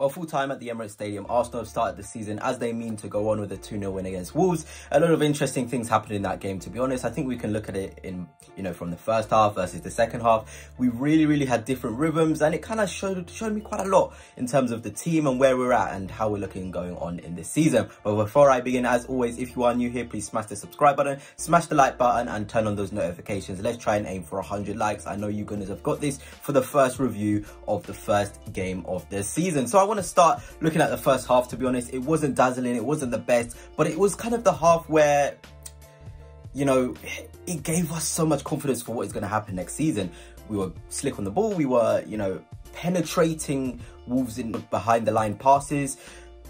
Well, full time at the Emirates Stadium, Arsenal have started the season as they mean to go on with a 2-0 win against Wolves. A lot of interesting things happened in that game, to be honest. I think we can look at it in, you know, from the first half versus the second half. We really, really had different rhythms and it kind of showed, showed me quite a lot in terms of the team and where we're at and how we're looking going on in this season. But before I begin, as always, if you are new here, please smash the subscribe button, smash the like button and turn on those notifications. Let's try and aim for 100 likes. I know you guys have got this for the first review of the first game of the season. So I want to start looking at the first half, to be honest, it wasn't dazzling, it wasn't the best, but it was kind of the half where, you know, it gave us so much confidence for what is going to happen next season. We were slick on the ball, we were, you know, penetrating Wolves in behind the line passes.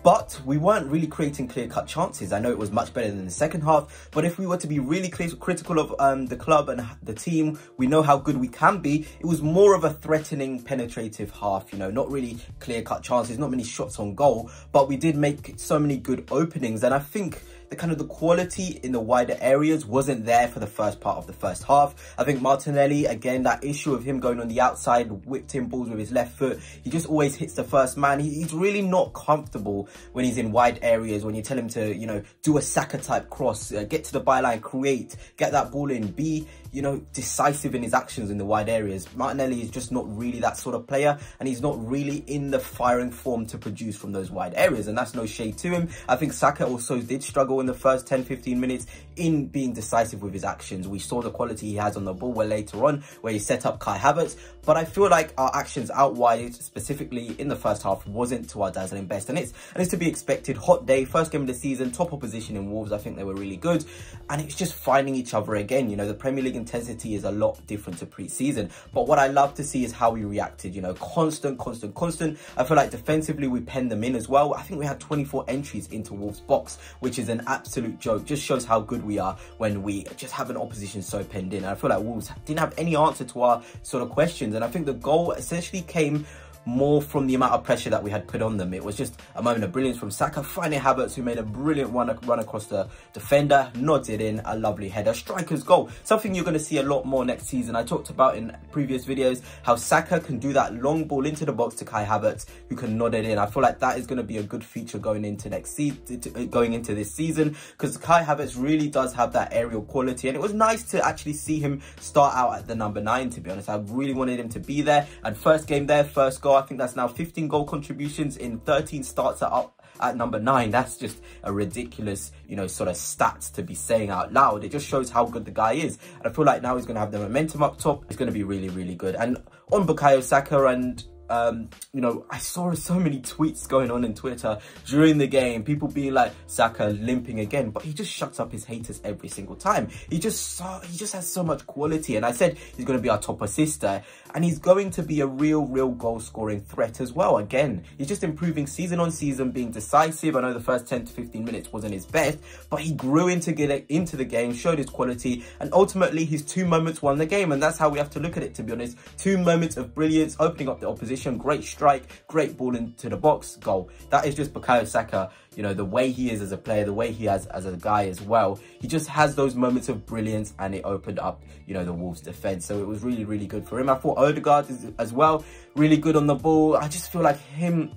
But we weren't really creating clear-cut chances. I know it was much better than the second half, but if we were to be really critical of um, the club and the team, we know how good we can be. It was more of a threatening, penetrative half, you know, not really clear-cut chances, not many shots on goal, but we did make so many good openings. And I think the kind of the quality in the wider areas wasn't there for the first part of the first half. I think Martinelli, again, that issue of him going on the outside, whipped in balls with his left foot. He just always hits the first man. He, he's really not comfortable when he's in wide areas, when you tell him to, you know, do a Saka type cross, uh, get to the byline, create, get that ball in, be, you know, decisive in his actions in the wide areas. Martinelli is just not really that sort of player and he's not really in the firing form to produce from those wide areas and that's no shade to him. I think Saka also did struggle in the first 10, 15 minutes in being decisive with his actions. We saw the quality he has on the ball where later on where he set up Kai Havertz. But I feel like our actions out wide, specifically in the first half, wasn't to our dazzling best. And it's, and it's to be expected. Hot day, first game of the season, top opposition in Wolves. I think they were really good. And it's just finding each other again. You know, the Premier League intensity is a lot different to pre-season. But what I love to see is how we reacted. You know, constant, constant, constant. I feel like defensively we penned them in as well. I think we had 24 entries into Wolves box, which is an absolute joke. Just shows how good we are when we just have an opposition so penned in. I feel like Wolves didn't have any answer to our sort of questions. And I think the goal essentially came more from the amount of pressure that we had put on them. It was just a moment of brilliance from Saka, finding Havertz, who made a brilliant run, run across the defender, nodded in, a lovely header, striker's goal. Something you're going to see a lot more next season. I talked about in previous videos how Saka can do that long ball into the box to Kai Havertz, who can nod it in. I feel like that is going to be a good feature going into next season, going into this season, because Kai Havertz really does have that aerial quality, and it was nice to actually see him start out at the number nine. To be honest, I really wanted him to be there, and first game there, first goal. I think that's now 15 goal contributions in 13 starts at up at number nine. That's just a ridiculous, you know, sort of stats to be saying out loud. It just shows how good the guy is. And I feel like now he's going to have the momentum up top. It's going to be really, really good. And on Bukayo Saka and um, you know, I saw so many tweets going on in Twitter during the game, people being like, Saka limping again, but he just shuts up his haters every single time. He just saw, he just has so much quality. And I said he's going to be our top assister and he's going to be a real, real goal scoring threat as well. Again, he's just improving season on season, being decisive. I know the first 10 to 15 minutes wasn't his best, but he grew into get into the game, showed his quality, and ultimately his two moments won the game. And that's how we have to look at it, to be honest. Two moments of brilliance, opening up the opposition great strike, great ball into the box, goal. That is just Bukayo Saka, you know, the way he is as a player, the way he has as a guy as well. He just has those moments of brilliance and it opened up, you know, the Wolves defense. So it was really, really good for him. I thought Odegaard is, as well, really good on the ball. I just feel like him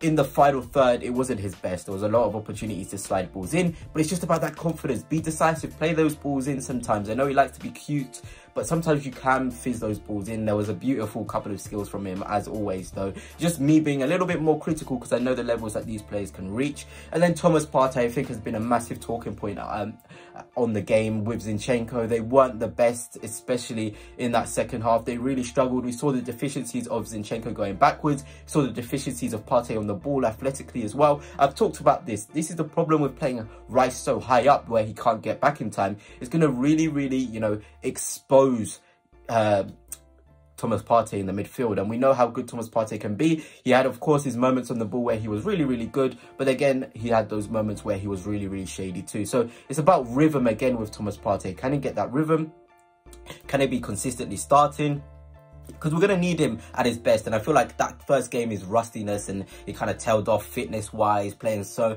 in the final third, it wasn't his best. There was a lot of opportunities to slide balls in, but it's just about that confidence. Be decisive, play those balls in sometimes. I know he likes to be cute but sometimes you can fizz those balls in. There was a beautiful couple of skills from him, as always, though. Just me being a little bit more critical because I know the levels that these players can reach. And then Thomas Partey, I think, has been a massive talking point um, on the game with Zinchenko. They weren't the best, especially in that second half. They really struggled. We saw the deficiencies of Zinchenko going backwards. saw the deficiencies of Partey on the ball athletically as well. I've talked about this. This is the problem with playing Rice so high up where he can't get back in time. It's going to really, really, you know, expose expose uh, Thomas Partey in the midfield. And we know how good Thomas Partey can be. He had, of course, his moments on the ball where he was really, really good. But again, he had those moments where he was really, really shady too. So it's about rhythm again with Thomas Partey. Can he get that rhythm? Can he be consistently starting? Because we're going to need him at his best. And I feel like that first game is rustiness and he kind of tailed off fitness wise. Playing so,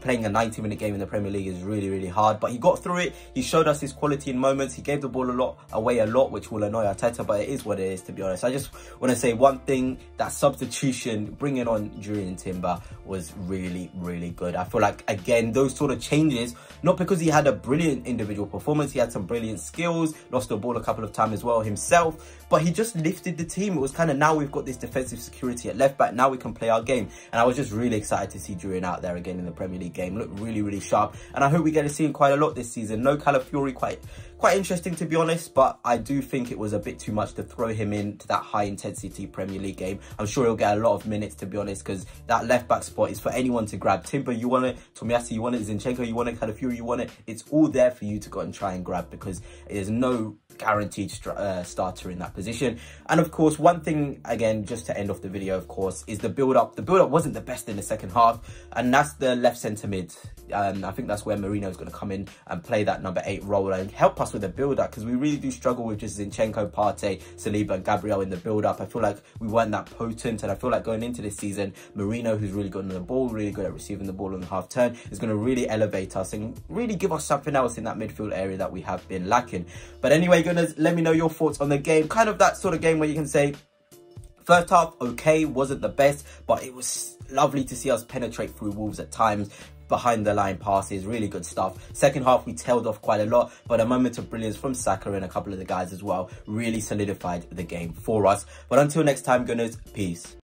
playing a 90 minute game in the Premier League is really, really hard. But he got through it. He showed us his quality in moments. He gave the ball a lot away a lot, which will annoy Arteta, but it is what it is, to be honest. I just want to say one thing that substitution, bringing on Jurrien Timber was really, really good. I feel like, again, those sort of changes, not because he had a brilliant individual performance, he had some brilliant skills, lost the ball a couple of times as well himself, but he just lifted the team. It was kind of now we've got this defensive security at left back. Now we can play our game. And I was just really excited to see Jurrien out there again in the Premier League game. Looked really, really sharp. And I hope we get to see him quite a lot this season. No Calafiori quite quite interesting to be honest, but I do think it was a bit too much to throw him into that high intensity Premier League game. I'm sure he'll get a lot of minutes to be honest, because that left back spot is for anyone to grab. Timber, you want it, Tomiyasu, you want it, Zinchenko, you want it, Calafiori, you want it. It's all there for you to go and try and grab because there's no guaranteed uh, starter in that position. And of course, one thing, again, just to end off the video, of course, is the build-up. The build-up wasn't the best in the second half, and that's the left centre mid. Um, I think that's where Merino is going to come in and play that number eight role and help us with the build-up because we really do struggle with just Zinchenko, Partey, Saliba and Gabriel in the build-up. I feel like we weren't that potent and I feel like going into this season, Merino, who's really good on the ball, really good at receiving the ball on the half turn, is going to really elevate us and really give us something else in that midfield area that we have been lacking. But anyway, gunners, let me know your thoughts on the game. Kind of that sort of game where you can say, First half, okay, wasn't the best, but it was lovely to see us penetrate through Wolves at times behind the line passes, really good stuff. Second half, we tailed off quite a lot, but a moment of brilliance from Saka and a couple of the guys as well really solidified the game for us. But until next time, Gunners, peace.